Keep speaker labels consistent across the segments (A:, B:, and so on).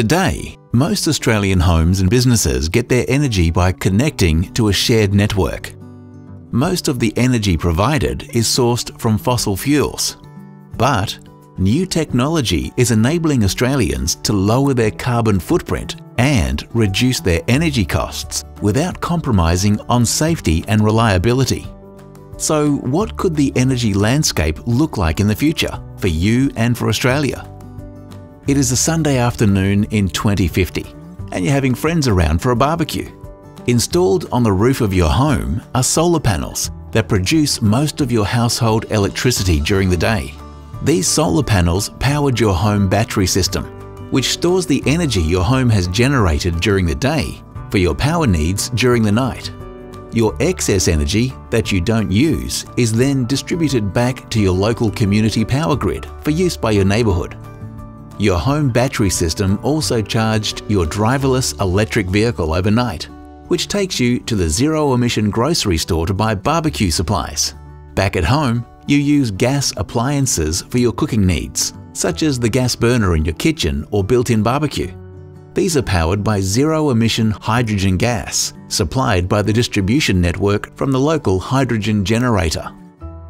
A: Today, most Australian homes and businesses get their energy by connecting to a shared network. Most of the energy provided is sourced from fossil fuels. But new technology is enabling Australians to lower their carbon footprint and reduce their energy costs without compromising on safety and reliability. So what could the energy landscape look like in the future for you and for Australia? It is a Sunday afternoon in 2050 and you're having friends around for a barbecue. Installed on the roof of your home are solar panels that produce most of your household electricity during the day. These solar panels powered your home battery system, which stores the energy your home has generated during the day for your power needs during the night. Your excess energy that you don't use is then distributed back to your local community power grid for use by your neighbourhood. Your home battery system also charged your driverless electric vehicle overnight, which takes you to the zero-emission grocery store to buy barbecue supplies. Back at home, you use gas appliances for your cooking needs, such as the gas burner in your kitchen or built-in barbecue. These are powered by zero-emission hydrogen gas, supplied by the distribution network from the local hydrogen generator.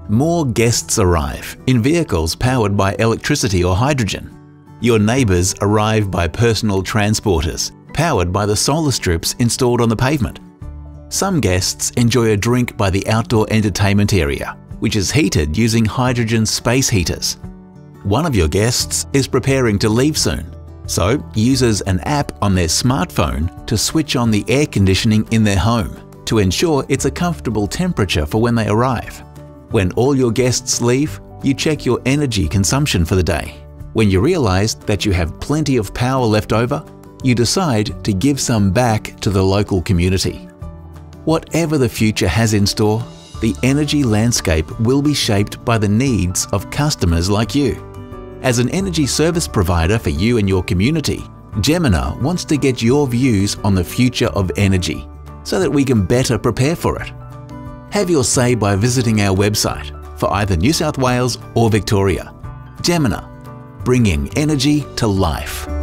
A: More guests arrive in vehicles powered by electricity or hydrogen. Your neighbours arrive by personal transporters, powered by the solar strips installed on the pavement. Some guests enjoy a drink by the outdoor entertainment area, which is heated using hydrogen space heaters. One of your guests is preparing to leave soon so uses an app on their smartphone to switch on the air conditioning in their home to ensure it's a comfortable temperature for when they arrive. When all your guests leave, you check your energy consumption for the day. When you realize that you have plenty of power left over, you decide to give some back to the local community. Whatever the future has in store, the energy landscape will be shaped by the needs of customers like you. As an energy service provider for you and your community, Jemena wants to get your views on the future of energy so that we can better prepare for it. Have your say by visiting our website for either New South Wales or Victoria. Jemena, bringing energy to life.